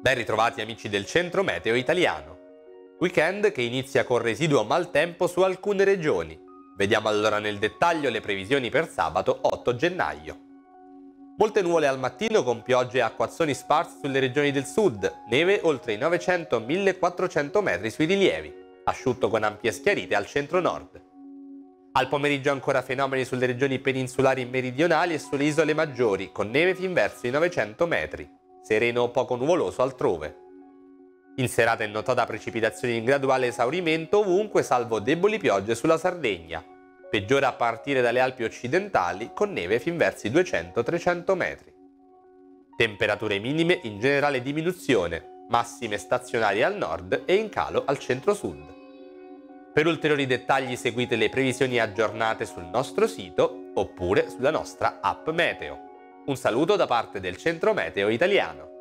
Ben ritrovati amici del centro meteo italiano. Weekend che inizia con residuo maltempo su alcune regioni. Vediamo allora nel dettaglio le previsioni per sabato 8 gennaio. Molte nuvole al mattino con piogge e acquazzoni sparse sulle regioni del sud, neve oltre i 900-1400 metri sui rilievi, asciutto con ampie schiarite al centro-nord. Al pomeriggio ancora fenomeni sulle regioni peninsulari meridionali e sulle isole maggiori, con neve fin verso i 900 metri, sereno o poco nuvoloso altrove. In serata è notata precipitazioni in graduale esaurimento ovunque salvo deboli piogge sulla Sardegna, peggiora a partire dalle Alpi occidentali con neve fin verso i 200-300 metri. Temperature minime in generale diminuzione, massime stazionarie al nord e in calo al centro-sud. Per ulteriori dettagli seguite le previsioni aggiornate sul nostro sito oppure sulla nostra app Meteo. Un saluto da parte del Centro Meteo Italiano.